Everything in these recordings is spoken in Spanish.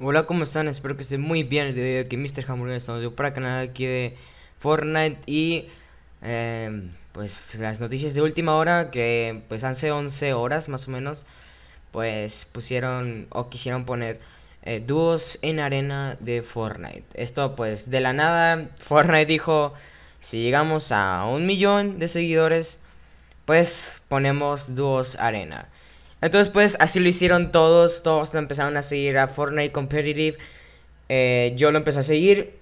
Hola, ¿cómo están? Espero que estén muy bien. El hoy aquí Mr. Hamburger estamos para canal aquí de Fortnite y eh, pues las noticias de última hora que pues hace 11 horas más o menos pues pusieron o quisieron poner eh, dúos en arena de Fortnite. Esto pues de la nada Fortnite dijo si llegamos a un millón de seguidores pues ponemos dúos arena. Entonces, pues, así lo hicieron todos. Todos empezaron a seguir a Fortnite Competitive. Eh, yo lo empecé a seguir.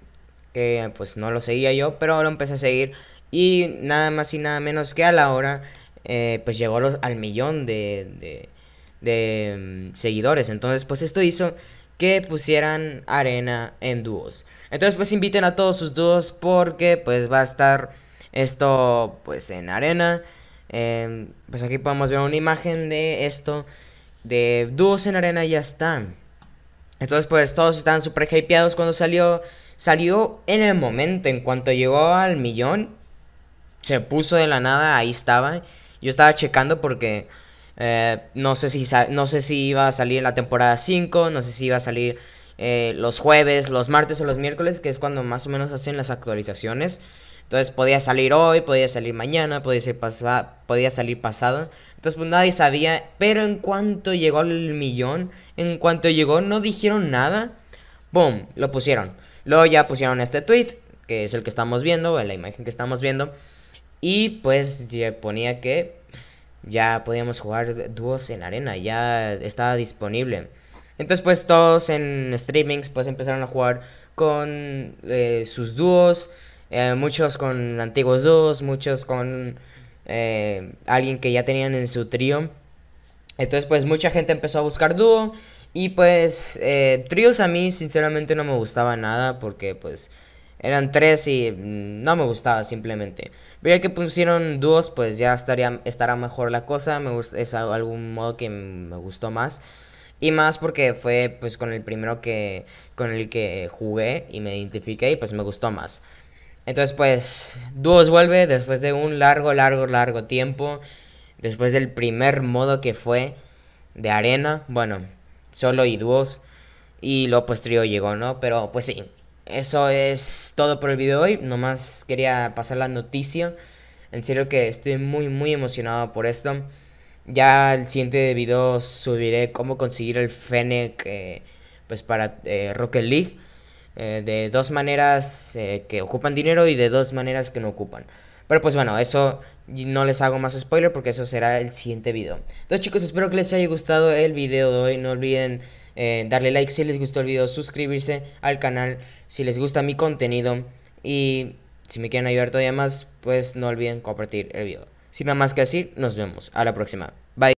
Eh, pues no lo seguía yo, pero lo empecé a seguir. Y nada más y nada menos que a la hora, eh, pues llegó al millón de, de, mm, seguidores. Entonces, pues esto hizo que pusieran arena en dúos. Entonces, pues inviten a todos sus dúos porque pues va a estar esto pues en arena. Em, pues aquí podemos ver una imagen de esto. De dúos en arena ya está. Entonces pues todos estaban súper hypeados cuando salió. Salió en el momento, en cuanto llegó al millón. Se puso de la nada, ahí estaba. Yo estaba checando porque eh, no, sé si, no sé si iba a salir la temporada 5, no sé si iba a salir eh, los jueves, los martes o los miércoles, que es cuando más o menos hacen las actualizaciones. Entonces podía salir hoy, podía salir mañana, podía, salir pasado. Entonces pues nadie sabía. Pero en cuanto llegó el millón, en cuanto llegó no dijeron nada. ¡Boom! Lo pusieron. Luego ya pusieron este tweet, que es el que estamos viendo, la imagen que estamos viendo. Y pues ponía que ya podíamos jugar dúos en arena, ya estaba disponible. Entonces pues todos en streamings pues empezaron a jugar con eh, sus dúos. Eh, muchos con antiguos dúos, muchos con eh, alguien que ya tenían en su trío. Entonces pues mucha gente empezó a buscar dúo y pues eh, tríos a mí sinceramente no me gustaba nada porque pues eran tres y mm, no me gustaba simplemente. Pero ya que pusieron dúos pues ya estaría, estará mejor la cosa, me es algún modo que me gustó más. Y más porque fue pues con el primero que con el que jugué y me identifiqué y pues me gustó más. Entonces, pues, Dúos vuelve después de un largo, largo, largo tiempo. Después del primer modo que fue de arena. Bueno, solo y dúos. Y luego pues trío llegó, ¿no? Pero pues sí, eso es todo por el video de hoy. Nomás quería pasar la noticia. En serio que estoy muy, muy emocionado por esto. Ya el siguiente video subiré cómo conseguir el Fennec eh, pues para eh, Rocket League. Eh, de dos maneras eh, que ocupan dinero y de dos maneras que no ocupan. Pero pues bueno, eso no les hago más spoiler porque eso será el siguiente video. Entonces chicos, espero que les haya gustado el video de hoy. No olviden eh, darle like si les gustó el video, suscribirse al canal si les gusta mi contenido. Y si me quieren ayudar todavía más, pues no olviden compartir el video. Sin nada más que decir, nos vemos. A la próxima. Bye.